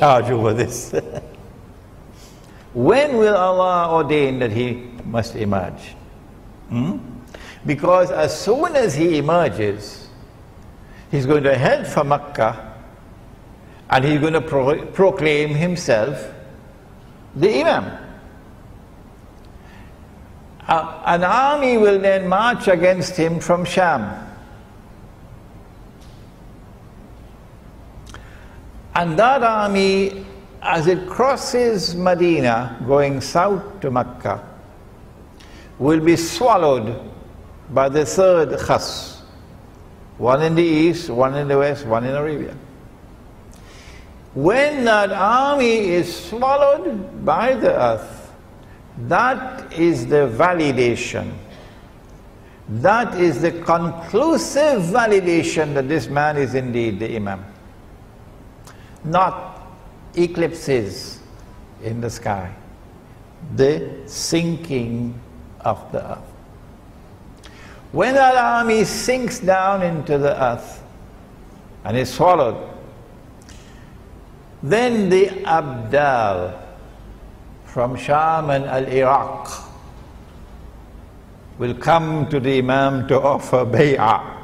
charge over this. when will Allah ordain that he must emerge? Hmm? Because as soon as he emerges, he's going to head for Mecca and he's going to pro proclaim himself the Imam. Uh, an army will then march against him from Sham. And that army, as it crosses Medina, going south to Mecca, will be swallowed by the third khas. One in the east, one in the west, one in Arabia. When that army is swallowed by the earth, that is the validation. That is the conclusive validation that this man is indeed the Imam not eclipses in the sky, the sinking of the earth. When that army sinks down into the earth and is swallowed, then the Abdal from Sham and Al Iraq will come to the Imam to offer bay'ah.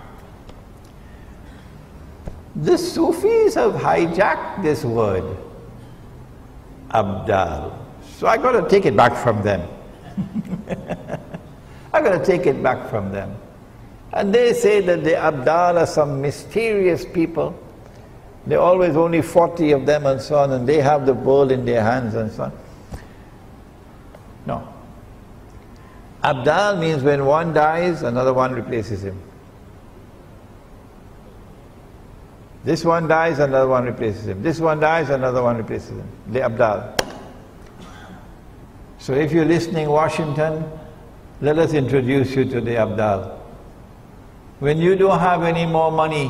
The Sufis have hijacked this word, Abdal. So I got to take it back from them. I got to take it back from them. And they say that the Abdal are some mysterious people. There are always only 40 of them and so on, and they have the world in their hands and so on. No. Abdal means when one dies, another one replaces him. This one dies, another one replaces him. This one dies, another one replaces him. The Abdal. So if you're listening, Washington, let us introduce you to the Abdal. When you don't have any more money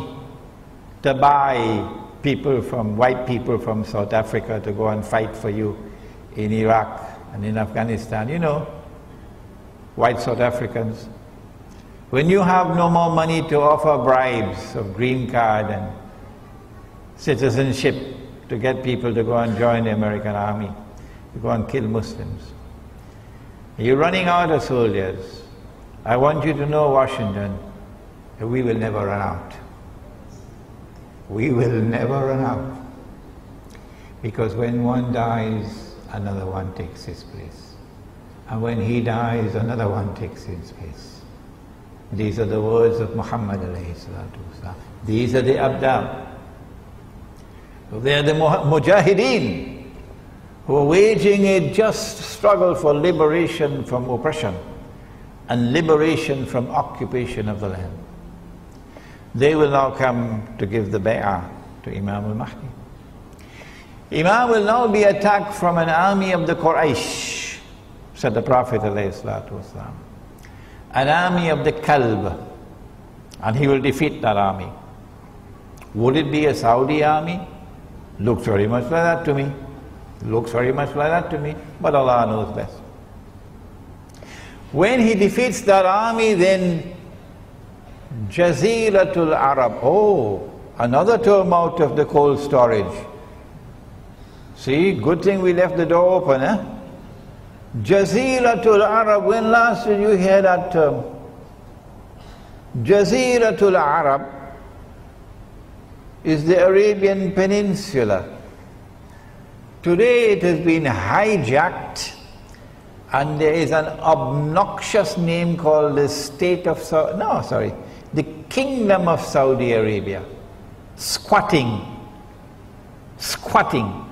to buy people from, white people from South Africa to go and fight for you in Iraq and in Afghanistan, you know, white South Africans. When you have no more money to offer bribes of green card and citizenship to get people to go and join the American army, to go and kill Muslims. You're running out of soldiers. I want you to know, Washington, that we will never run out. We will never run out. Because when one dies, another one takes his place. And when he dies, another one takes his place. These are the words of Muhammad These are the abdal. They are the mujahideen who are waging a just struggle for liberation from oppression and liberation from occupation of the land. They will now come to give the bay'ah to Imam al-Mahdi. Imam will now be attacked from an army of the Quraysh, said the Prophet ﷺ. An army of the Kalb, and he will defeat that army. Would it be a Saudi army? Looks very much like that to me. Looks very much like that to me. But Allah knows best. When he defeats that army, then Jaziratul Arab. Oh, another term out of the cold storage. See, good thing we left the door open, eh? Jaziratul Arab. When last did you hear that term? Jaziratul Arab is the Arabian Peninsula. Today it has been hijacked and there is an obnoxious name called the state of Saudi, no sorry, the kingdom of Saudi Arabia. Squatting. Squatting.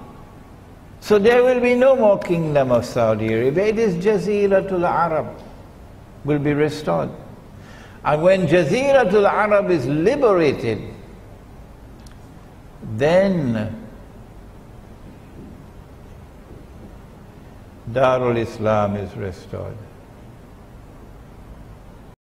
So there will be no more kingdom of Saudi Arabia. It is Jaziratul Arab will be restored. And when Jaziratul Arab is liberated, then Darul Islam is restored.